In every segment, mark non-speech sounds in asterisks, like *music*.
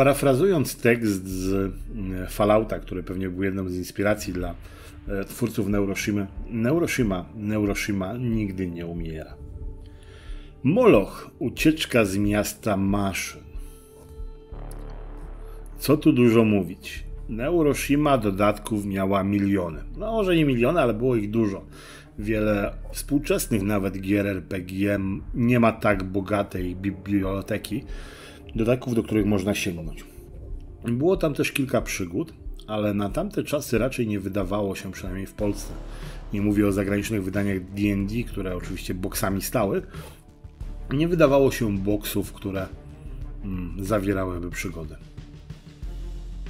Parafrazując tekst z e, Fallouta, który pewnie był jedną z inspiracji dla e, twórców Neuroshima, Neuroshima, Neuroshima nigdy nie umiera. Moloch, ucieczka z miasta maszyn. Co tu dużo mówić? Neuroshima dodatków miała miliony. No może nie miliony, ale było ich dużo. Wiele współczesnych nawet gier RPG nie ma tak bogatej biblioteki dodatków, do których można sięgnąć. Było tam też kilka przygód, ale na tamte czasy raczej nie wydawało się, przynajmniej w Polsce. Nie mówię o zagranicznych wydaniach D&D, które oczywiście boksami stały. Nie wydawało się boksów, które mm, zawierałyby przygody.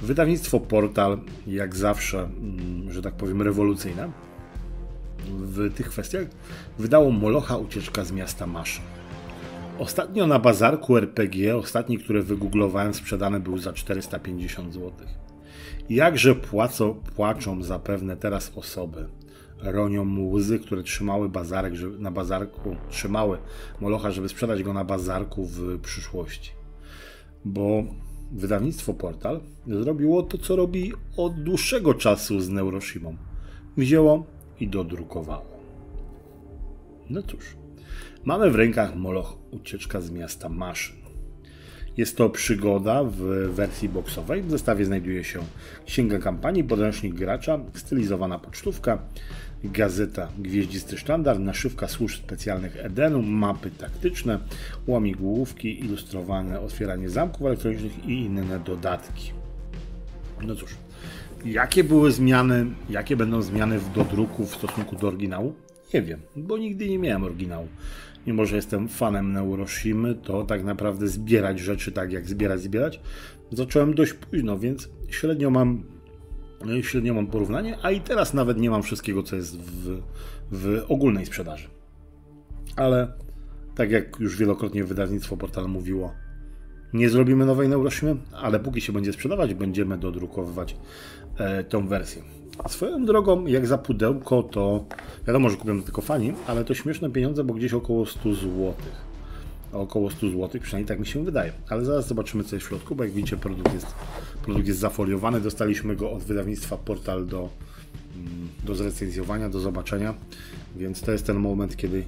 Wydawnictwo Portal, jak zawsze, mm, że tak powiem, rewolucyjne w tych kwestiach, wydało Molocha Ucieczka z miasta Maszy. Ostatnio na bazarku RPG, ostatni, który wygooglowałem, sprzedany był za 450 zł. Jakże płacą, płaczą zapewne teraz osoby, ronią łzy, które trzymały bazarek, żeby, na bazarku, trzymały Molocha, żeby sprzedać go na bazarku w przyszłości. Bo wydawnictwo Portal zrobiło to, co robi od dłuższego czasu z Neuroshimą. Wzięło i dodrukowało. No cóż, mamy w rękach Moloch Ucieczka z miasta maszyn. Jest to przygoda w wersji boxowej. W zestawie znajduje się księga kampanii, podręcznik gracza, stylizowana pocztówka, gazeta Gwieździsty Sztandar, naszywka służb specjalnych Edenu, mapy taktyczne, łamigłówki, ilustrowane otwieranie zamków elektronicznych i inne dodatki. No cóż, jakie były zmiany, jakie będą zmiany w dodruku w stosunku do oryginału? Nie wiem, bo nigdy nie miałem oryginału. Mimo, że jestem fanem Neuroshimy, to tak naprawdę zbierać rzeczy tak jak zbierać, zbierać zacząłem dość późno, więc średnio mam no średnio mam porównanie, a i teraz nawet nie mam wszystkiego, co jest w, w ogólnej sprzedaży. Ale tak jak już wielokrotnie wydawnictwo portal mówiło, nie zrobimy nowej Neuroshimy, ale póki się będzie sprzedawać, będziemy dodrukowywać e, tą wersję. Swoją drogą, jak za pudełko, to wiadomo, że kupią tylko fani, ale to śmieszne pieniądze, bo gdzieś około 100 zł. Około 100 zł, przynajmniej tak mi się wydaje. Ale zaraz zobaczymy, co jest w środku, bo jak widzicie, produkt jest, produkt jest zafoliowany. Dostaliśmy go od wydawnictwa Portal do, mm, do zrecenzjowania, do zobaczenia. Więc to jest ten moment, kiedy e,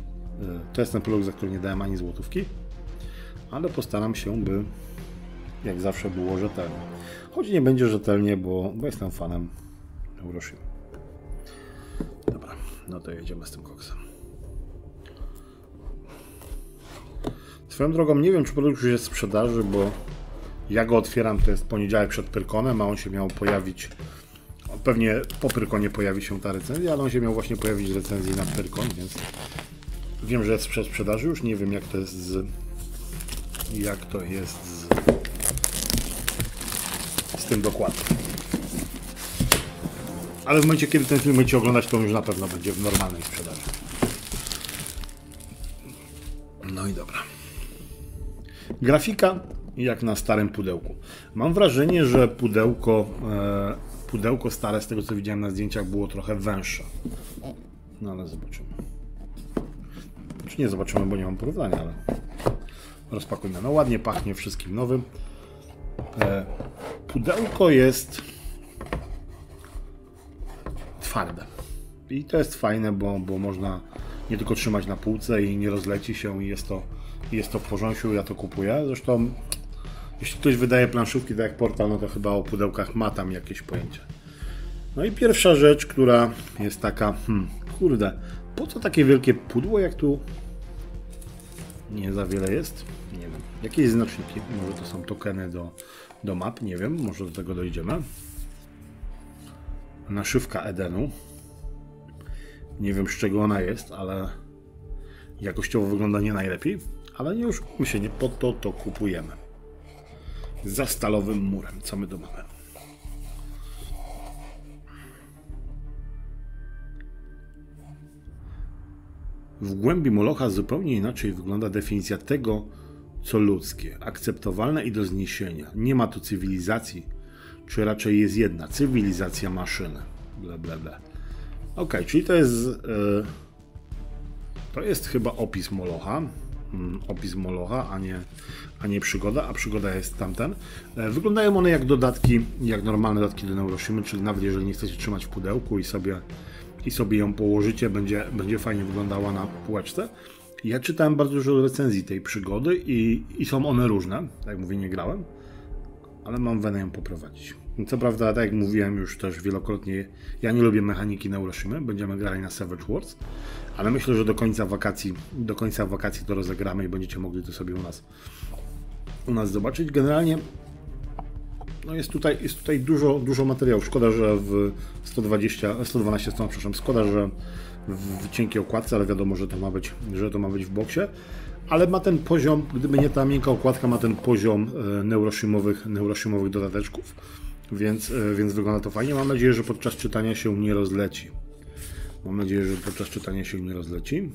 to jest ten produkt, za który nie dałem ani złotówki. Ale postaram się, by jak zawsze było rzetelnie. Choć nie będzie rzetelnie, bo, bo jestem fanem Euroship. Dobra, no to jedziemy z tym koksem. Swoją drogą nie wiem, czy produkt już jest w sprzedaży, bo ja go otwieram, to jest poniedziałek przed Pyrkonem, a on się miał pojawić, pewnie po Pyrkonie pojawi się ta recenzja, ale on się miał właśnie pojawić w recenzji na Pyrkon, więc wiem, że jest przed sprzedaży, już nie wiem jak to jest z jak to jest z, z tym dokładnie. Ale w momencie, kiedy ten film będziecie oglądać, to on już na pewno będzie w normalnej sprzedaży. No i dobra. Grafika jak na starym pudełku. Mam wrażenie, że pudełko, e, pudełko stare, z tego co widziałem na zdjęciach, było trochę węższe. No ale zobaczymy. Czy nie zobaczymy, bo nie mam porównania, ale rozpakujmy. No ładnie pachnie wszystkim nowym. E, pudełko jest twarde. I to jest fajne, bo, bo można nie tylko trzymać na półce i nie rozleci się i jest to, jest to w porządku, ja to kupuję. Zresztą jeśli ktoś wydaje planszówki tak jak portal, no to chyba o pudełkach ma tam jakieś pojęcie. No i pierwsza rzecz, która jest taka, hmm, kurde, po co takie wielkie pudło, jak tu nie za wiele jest? Nie wiem. Jakieś znaczniki? Może to są tokeny do, do map, nie wiem, może do tego dojdziemy naszywka Edenu. Nie wiem z czego ona jest, ale jakościowo wygląda nie najlepiej. Ale nie już my się nie po to to kupujemy. Za stalowym murem. Co my tu mamy? W głębi Molocha zupełnie inaczej wygląda definicja tego, co ludzkie, akceptowalne i do zniesienia. Nie ma tu cywilizacji, czy raczej jest jedna cywilizacja maszyny. Ble, ble, ble. Ok, czyli to jest. Yy, to jest chyba opis Molocha. mm, opis Molocha, a nie, a nie przygoda, a przygoda jest tamten. E, wyglądają one jak dodatki, jak normalne dodatki do Neuroshimy, czyli nawet jeżeli nie chcecie trzymać w pudełku i sobie, i sobie ją położycie, będzie, będzie fajnie wyglądała na półeczce. Ja czytałem bardzo dużo recenzji tej przygody i, i są one różne. Tak jak mówię, nie grałem, ale mam wenę ją poprowadzić. Co prawda, tak jak mówiłem już też wielokrotnie, ja nie lubię mechaniki Neuroshimy, będziemy grali na Savage Wars, ale myślę, że do końca wakacji, do końca wakacji to rozegramy i będziecie mogli to sobie u nas, u nas zobaczyć. Generalnie no jest tutaj, jest tutaj dużo, dużo materiałów. Szkoda, że w 120, 112 stron, przepraszam, szkoda, że w cienkiej okładce, ale wiadomo, że to ma być, że to ma być w boksie. Ale ma ten poziom, gdyby nie ta miękka okładka, ma ten poziom e, neurosimowych, neurosimowych dodateczków, więc, e, więc wygląda to fajnie. Mam nadzieję, że podczas czytania się nie rozleci. Mam nadzieję, że podczas czytania się nie rozleci.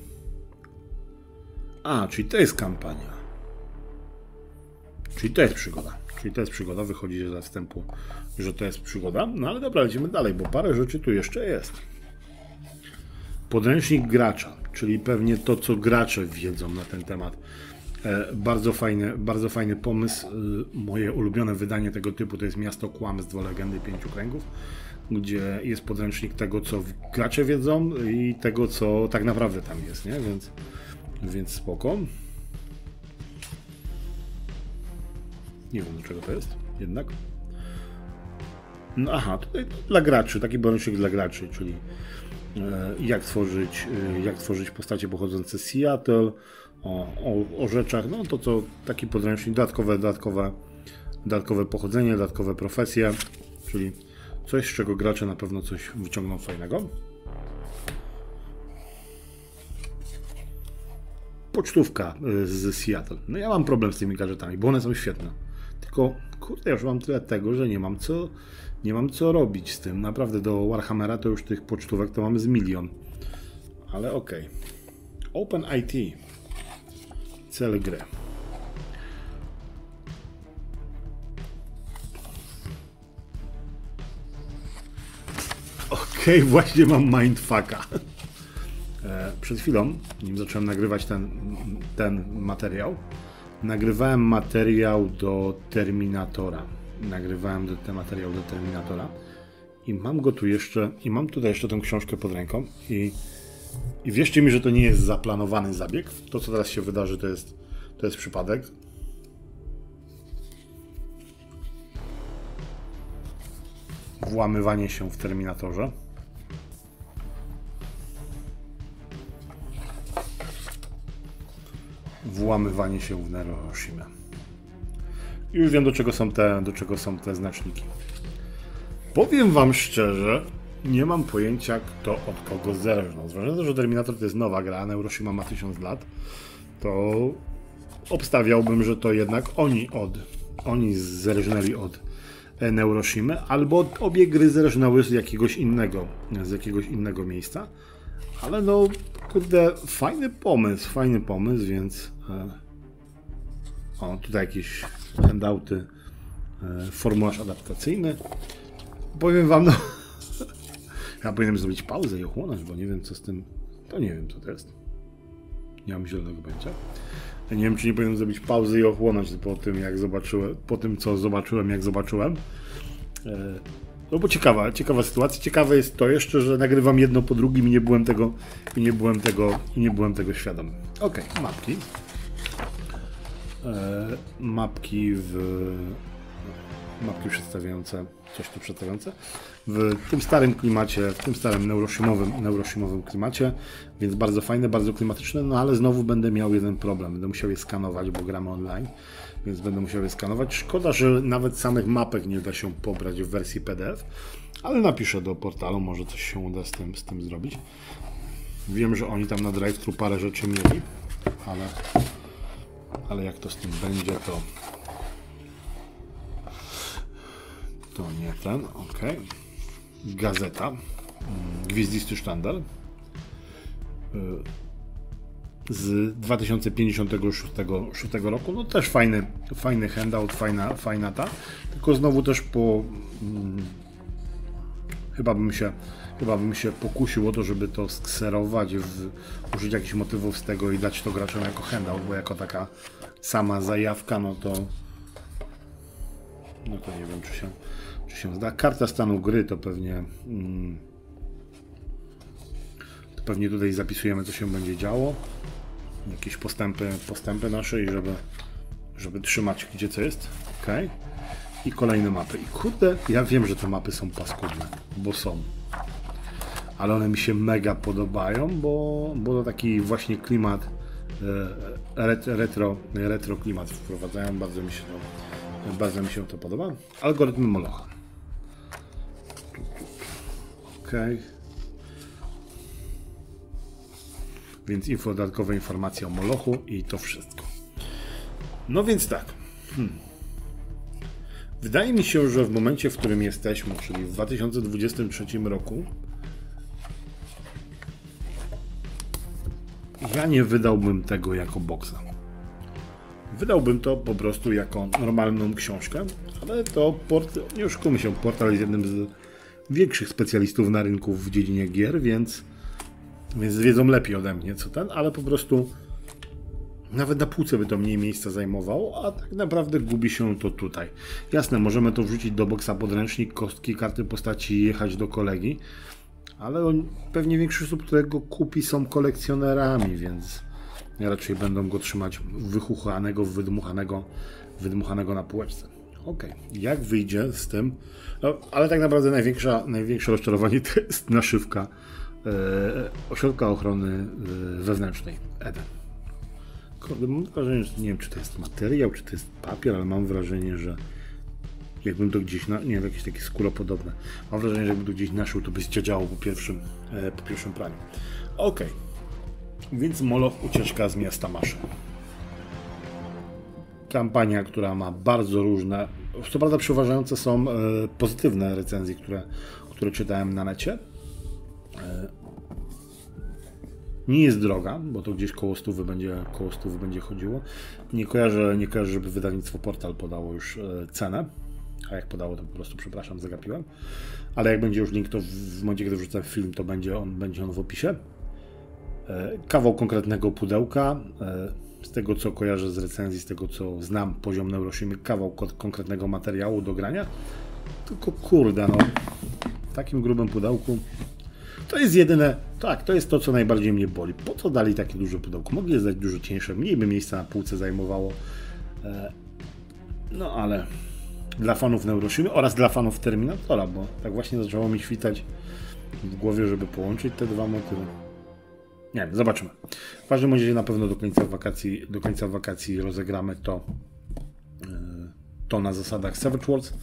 A, czyli to jest kampania. Czyli to jest przygoda. Czyli to jest przygoda. Wychodzi ze wstępu, że to jest przygoda. No ale dobra, lecimy dalej, bo parę rzeczy tu jeszcze jest. Podręcznik gracza, czyli pewnie to, co gracze wiedzą na ten temat. E, bardzo fajny, bardzo fajny pomysł. E, moje ulubione wydanie tego typu to jest Miasto Kłamstwo Legendy Pięciu Kręgów, gdzie jest podręcznik tego, co gracze wiedzą i tego, co tak naprawdę tam jest, nie? Więc, więc spoko. Nie wiem, do czego to jest jednak. No aha, tutaj dla graczy, taki podręcznik dla graczy, czyli jak tworzyć, e, jak tworzyć postacie pochodzące z Seattle, o, o, o rzeczach, no to co taki podręcznik, dodatkowe, dodatkowe, dodatkowe pochodzenie, dodatkowe profesje, czyli coś, z czego gracze na pewno coś wyciągną fajnego. Pocztówka y, z Seattle. No ja mam problem z tymi gadżetami, bo one są świetne. Tylko, kurde, już mam tyle tego, że nie mam co, nie mam co robić z tym. Naprawdę do Warhammera to już tych pocztówek to mamy z milion. Ale okej. Okay. Open IT. Cel gry. Okej, okay, *laughs* właśnie mam mindfucka. E, przed chwilą, nim zacząłem nagrywać ten, ten materiał, nagrywałem materiał do Terminatora. Nagrywałem ten materiał do Terminatora i mam go tu jeszcze, i mam tutaj jeszcze tę książkę pod ręką i, i wierzcie mi, że to nie jest zaplanowany zabieg. To, co teraz się wydarzy, to jest, to jest przypadek. Włamywanie się w Terminatorze. Włamywanie się w Neroshima. Już wiem, do czego są te, do czego są te znaczniki. Powiem wam szczerze, nie mam pojęcia, kto od kogo zerżnął. Zważając, że Terminator to jest nowa gra, Neuroshima ma 1000 lat, to obstawiałbym, że to jednak oni od, oni zerżnęli od Neuroshimy, albo obie gry zerżnęły z jakiegoś innego, z jakiegoś innego miejsca. Ale no, kurde, fajny pomysł, fajny pomysł, więc E, o, tutaj jakieś handouty, e, formularz adaptacyjny. Powiem wam, no, *laughs* ja powinienem zrobić pauzę i ochłonąć, bo nie wiem co z tym, to nie wiem co to jest. Nie mam zielonego pojęcia. Ja nie wiem, czy nie powinienem zrobić pauzy i ochłonąć po tym, jak zobaczyłem, po tym, co zobaczyłem, jak zobaczyłem. No bo ciekawa, ciekawa sytuacja. Ciekawe jest to jeszcze, że nagrywam jedno po drugim i nie byłem tego, i nie byłem tego, i nie byłem tego świadom. Ok, mapki. E, mapki w mapki przedstawiające coś tu przedstawiające w tym starym klimacie, w tym starym neurosimowym, neurosimowym klimacie, więc bardzo fajne, bardzo klimatyczne, no ale znowu będę miał jeden problem, będę musiał je skanować, bo gramy online, więc będę musiał je skanować. Szkoda, że nawet samych mapek nie da się pobrać w wersji PDF, ale napiszę do portalu, może coś się uda z tym, z tym zrobić. Wiem, że oni tam na drive parę rzeczy mieli, ale ale jak to z tym będzie, to to nie ten, ok. Gazeta, mm, Gwizdisty Sztandar y, z 2056 roku. No też fajny, fajny handout, fajna, fajna ta. Tylko znowu też po hmm, Chyba bym się, chyba bym się pokusił o to, żeby to skserować, w, użyć jakichś motywów z tego i dać to graczom jako handout, bo jako taka sama zajawka, no to no to nie wiem, czy się, czy się zda. Karta stanu gry to pewnie mm, to pewnie tutaj zapisujemy, co się będzie działo. Jakieś postępy, postępy nasze i żeby, żeby trzymać gdzie co jest. ok I kolejne mapy. I kurde, ja wiem, że te mapy są paskudne, bo są. Ale one mi się mega podobają, bo, bo to taki właśnie klimat e, retro, retro klimat wprowadzają. Bardzo mi się to, bardzo mi się to podoba. Algorytm Molocha. Ok. Więc info, dodatkowe informacje o Molochu i to wszystko. No więc tak. Hmm. Wydaje mi się, że w momencie, w którym jesteśmy, czyli w 2023 roku, ja nie wydałbym tego jako boksa. Wydałbym to po prostu jako normalną książkę, ale to port, nie oszukujmy się, portal jest jednym z większych specjalistów na rynku w dziedzinie gier, więc, więc wiedzą lepiej ode mnie co ten, ale po prostu nawet na półce by to mniej miejsca zajmowało, a tak naprawdę gubi się to tutaj. Jasne, możemy to wrzucić do boksa podręcznik, kostki, karty postaci i jechać do kolegi, ale on, pewnie większość osób, które go kupi są kolekcjonerami, więc raczej będą go trzymać wychuchanego, wydmuchanego, wydmuchanego na półeczce. Ok, jak wyjdzie z tym? No, ale tak naprawdę największa, największe rozczarowanie to jest naszywka e, Ośrodka Ochrony e, Wewnętrznej EDEN. Kurde, mam wrażenie, że nie wiem, czy to jest materiał, czy to jest papier, ale mam wrażenie, że jakbym to gdzieś, na, nie wiem, jakieś takie skóropodobne. Mam wrażenie, że jakbym to gdzieś naszył, to by zdziadziało po pierwszym, e, po pierwszym praniu. Ok, więc Moloch ucieczka z miasta Maszy. Kampania, która ma bardzo różne, co prawda przeważające są e, pozytywne recenzje, które, które czytałem na necie. E, nie jest droga, bo to gdzieś koło stówy będzie, koło stówy będzie chodziło. Nie kojarzę, nie kojarzę, żeby wydawnictwo Portal podało już e, cenę. A jak podało, to po prostu przepraszam, zagapiłem. Ale jak będzie już link, to w momencie, kiedy wrzucę film, to będzie on, będzie on w opisie. Kawał konkretnego pudełka. Z tego, co kojarzę z recenzji, z tego, co znam poziom Neuroshimy, kawał konkretnego materiału do grania. Tylko kurde, no, w takim grubym pudełku to jest jedyne, tak, to jest to, co najbardziej mnie boli. Po co dali takie duże pudełko? Mogli zdać dużo cieńsze, mniej by miejsca na półce zajmowało. E, no ale dla fanów Neuroshimy oraz dla fanów Terminatora, bo tak właśnie zaczęło mi świtać w głowie, żeby połączyć te dwa motywy. Nie wiem, zobaczymy. W każdym razie na pewno do końca wakacji, do końca wakacji rozegramy to, e, to na zasadach Savage Wars,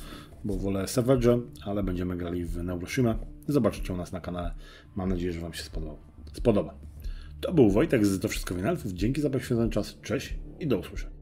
bo wolę Savage, ale będziemy grali w Neuroshima. Zobaczycie u nas na kanale. Mam nadzieję, że Wam się spodoba. To był Wojtek z To Wszystko Winalfów. Dzięki za poświęcony czas. Cześć i do usłyszenia.